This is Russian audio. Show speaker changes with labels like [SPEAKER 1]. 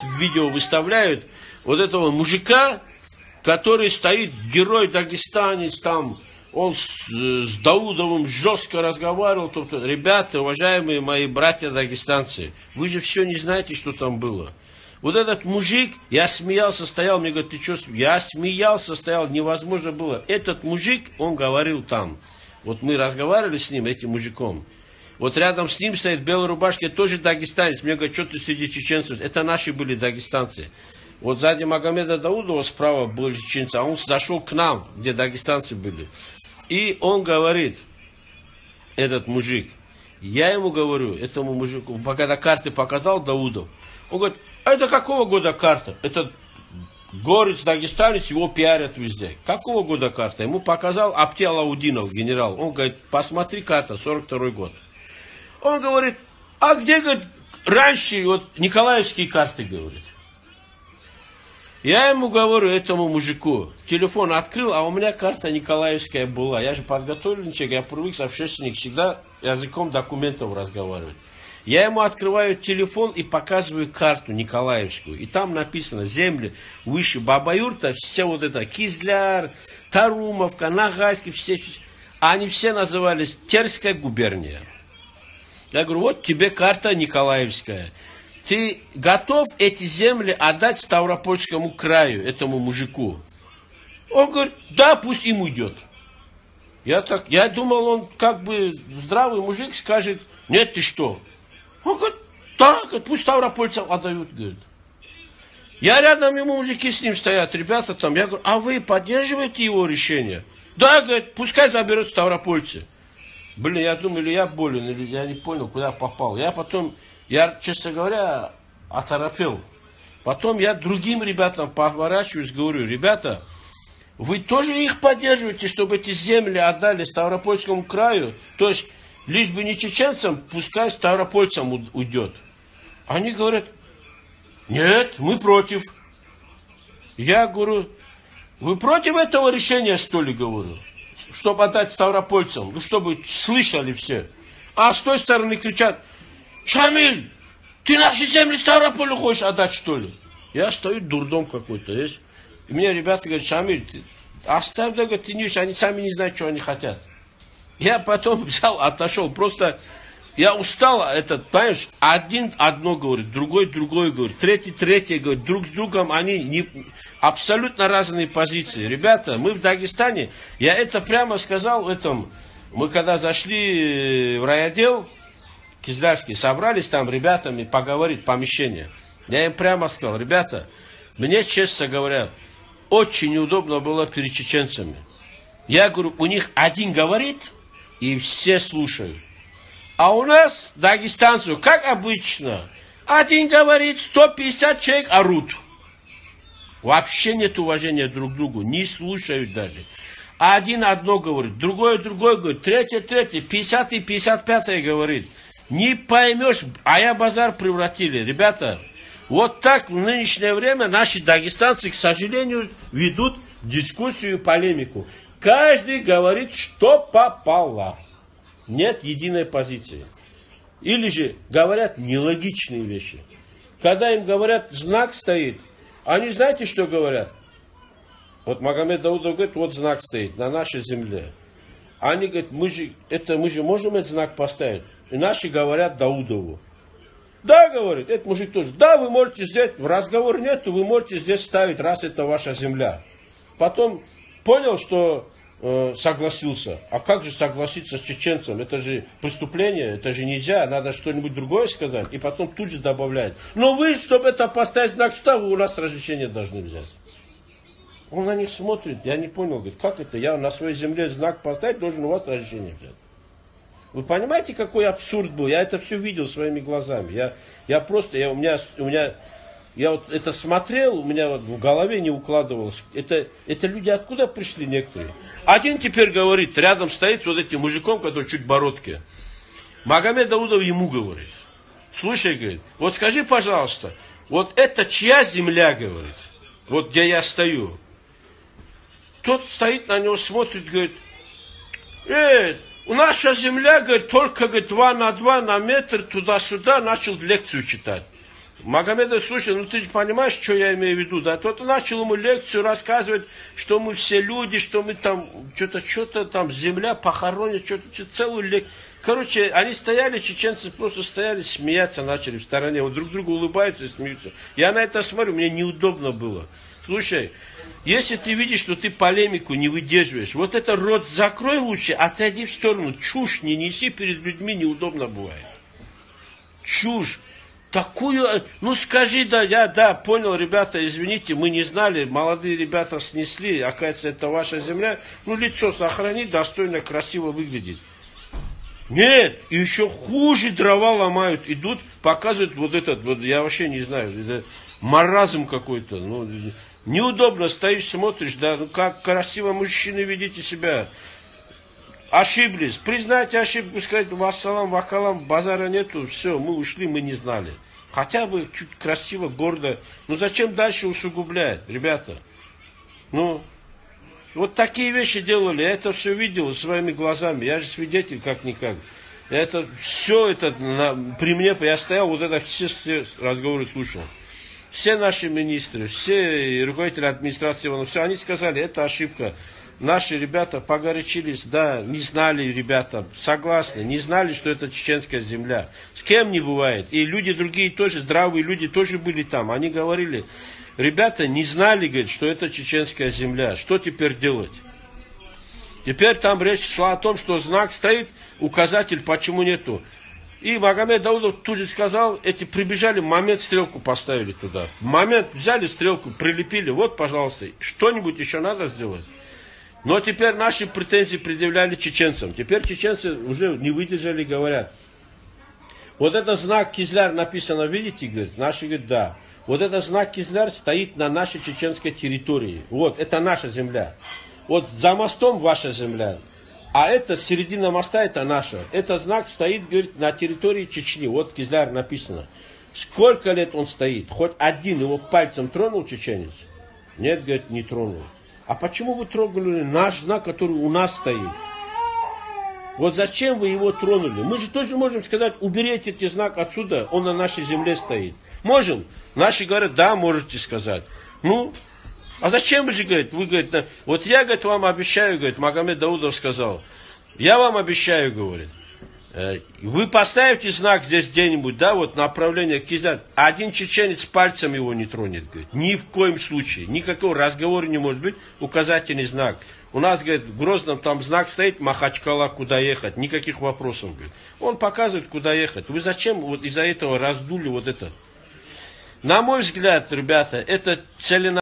[SPEAKER 1] в видео выставляют вот этого мужика, который стоит, герой дагестанец, там, он с, с Даудовым жестко разговаривал. Тобто, ребята, уважаемые мои братья дагестанцы, вы же все не знаете, что там было. Вот этот мужик, я смеялся, стоял, мне говорят, ты что, я смеялся, стоял, невозможно было. Этот мужик, он говорил там. Вот мы разговаривали с ним, этим мужиком. Вот рядом с ним стоит белой рубашке, тоже дагестанец. Мне говорят, что ты среди чеченцев? Это наши были дагестанцы. Вот сзади Магомеда Даудова справа были чеченцы, а он зашел к нам, где дагестанцы были. И он говорит, этот мужик, я ему говорю, этому мужику, когда карты показал Даудов, он говорит, а это какого года карта? Это горец дагестанец, его пиарят везде. Какого года карта? Ему показал Апти Алаудинов, генерал. Он говорит, посмотри карта, 42 год. Он говорит, а где, говорит, раньше вот Николаевские карты, говорит. Я ему говорю, этому мужику, телефон открыл, а у меня карта Николаевская была. Я же подготовленный человек, я привык, общественник, всегда языком документов разговаривать. Я ему открываю телефон и показываю карту Николаевскую. И там написано земли выше Бабаюрта, все вот это, Кизляр, Тарумовка, Нагайский, все, они все назывались Терская губерния. Я говорю, вот тебе карта Николаевская ты готов эти земли отдать Ставропольскому краю, этому мужику? Он говорит, да, пусть им уйдет. Я, так, я думал, он как бы здравый мужик скажет, нет, ты что? Он говорит, да, пусть Ставропольцам отдают, говорит. Я рядом, ему мужики с ним стоят, ребята там. Я говорю, а вы поддерживаете его решение? Да, говорит, пускай заберут Ставропольцы. Блин, я думаю, или я болен, или я не понял, куда попал. Я потом я, честно говоря, оторопел. Потом я другим ребятам поворачиваюсь, говорю, ребята, вы тоже их поддерживаете, чтобы эти земли отдали Ставропольскому краю? То есть, лишь бы не чеченцам, пускай Ставропольцам уйдет. Они говорят, нет, мы против. Я говорю, вы против этого решения, что ли, говорю? Чтобы отдать Ставропольцам, ну, чтобы слышали все. А с той стороны кричат, Шамиль, ты наши земли Ставрополю хочешь отдать, что ли? Я стою, дурдом какой-то. Есть. И мне ребята говорят, Шамиль, ты оставь, да, ты не видишь, они сами не знают, что они хотят. Я потом взял, отошел, просто я устал, этот, понимаешь, один одно говорит, другой другое говорит, третий третье говорит, друг с другом они не, абсолютно разные позиции. Ребята, мы в Дагестане, я это прямо сказал в этом, мы когда зашли в райотдел, Кизлярский, собрались там ребятами поговорить, помещение. Я им прямо сказал, ребята, мне, честно говоря, очень неудобно было перед чеченцами. Я говорю, у них один говорит, и все слушают. А у нас, дагестанцев, как обычно, один говорит, 150 человек орут. Вообще нет уважения друг к другу, не слушают даже. Один одно говорит, другое другое говорит, третье третье, 50 и 55 говорит. Не поймешь, а я базар превратили. Ребята, вот так в нынешнее время наши дагестанцы, к сожалению, ведут дискуссию и полемику. Каждый говорит, что попало. Нет единой позиции. Или же говорят нелогичные вещи. Когда им говорят, знак стоит, они знаете, что говорят? Вот Магомед Даудов говорит, вот знак стоит на нашей земле. Они говорят, мы же, это, мы же можем этот знак поставить? И наши говорят Даудову. Да, говорит, этот мужик тоже. Да, вы можете здесь, разговор нету, вы можете здесь ставить, раз это ваша земля. Потом понял, что э, согласился. А как же согласиться с чеченцем? Это же преступление, это же нельзя, надо что-нибудь другое сказать. И потом тут же добавляет. Но вы, чтобы это поставить знак суда, вы у нас разрешение должны взять. Он на них смотрит, я не понял, говорит, как это, я на своей земле знак поставить, должен у вас разрешение взять. Вы понимаете, какой абсурд был? Я это все видел своими глазами. Я, я просто, я, у меня, у меня, я вот это смотрел, у меня вот в голове не укладывалось. Это, это люди откуда пришли некоторые? Один теперь говорит, рядом стоит вот этим мужиком, который чуть бородки. Магомед Даудов ему говорит. Слушай, говорит, вот скажи, пожалуйста, вот это чья земля, говорит, вот где я стою. Тот стоит на него, смотрит, говорит, э, у наша земля, говорит, только говорит, два на два на метр туда-сюда начал лекцию читать. Магомедов, слушай, ну ты же понимаешь, что я имею в виду, да? Тот начал ему лекцию рассказывать, что мы все люди, что мы там, что-то, что-то там, земля похоронит, что-то, что целую лекцию. Короче, они стояли, чеченцы просто стояли, смеяться начали в стороне, вот друг другу улыбаются и смеются. Я на это смотрю, мне неудобно было. Слушай, если ты видишь, что ты полемику не выдерживаешь, вот это рот закрой лучше, отойди в сторону, чушь не неси перед людьми, неудобно бывает. Чушь. Такую, ну скажи, да, я, да, понял, ребята, извините, мы не знали, молодые ребята снесли, оказывается, это ваша земля, ну лицо сохрани, достойно, красиво выглядит. Нет, и еще хуже дрова ломают, идут, показывают вот этот, вот я вообще не знаю, это маразм какой-то. Ну, неудобно, стоишь, смотришь, да, ну как красиво мужчины ведите себя. Ошиблись, признайте ошибку, сказать, вассалам, вакалам, базара нету, все, мы ушли, мы не знали. Хотя бы чуть красиво, гордо. Ну зачем дальше усугублять, ребята? Ну, вот такие вещи делали, я это все видел своими глазами, я же свидетель как-никак. Это все это на, при мне, я стоял, вот это все, все разговоры слушал. Все наши министры, все руководители администрации, все, они сказали, это ошибка. Наши ребята погорячились, да, не знали ребята, согласны, не знали, что это чеченская земля. С кем не бывает. И люди другие тоже, здравые люди тоже были там. Они говорили, Ребята не знали, говорит, что это чеченская земля. Что теперь делать? Теперь там речь шла о том, что знак стоит, указатель, почему нету. И Магомед Даудов тут же сказал, эти прибежали, момент стрелку поставили туда. Момент взяли стрелку, прилепили, вот, пожалуйста, что-нибудь еще надо сделать. Но теперь наши претензии предъявляли чеченцам. Теперь чеченцы уже не выдержали, говорят. Вот этот знак Кизляр написано, видите, говорит, наши говорят, да. Вот этот знак Кизляр стоит на нашей чеченской территории. Вот, это наша земля. Вот за мостом ваша земля. А это середина моста, это наша. Этот знак стоит, говорит, на территории Чечни. Вот Кизляр написано. Сколько лет он стоит? Хоть один его пальцем тронул чеченец? Нет, говорит, не тронул. А почему вы трогали наш знак, который у нас стоит? Вот зачем вы его тронули? Мы же тоже можем сказать, уберите этот знак отсюда, он на нашей земле стоит. Можем. Наши говорят, да, можете сказать. Ну, а зачем же, говорит, вы, говорит, вот я, говорит, вам обещаю, говорит, Магомед Даудов сказал, я вам обещаю, говорит, вы поставите знак здесь где-нибудь, да, вот направление Кизляр, один чеченец пальцем его не тронет, говорит, ни в коем случае, никакого разговора не может быть, указательный знак. У нас, говорит, в Грозном там знак стоит, Махачкала, куда ехать, никаких вопросов, говорит. Он показывает, куда ехать. Вы зачем вот из-за этого раздули вот это? На мой взгляд, ребята, это целенаправленно.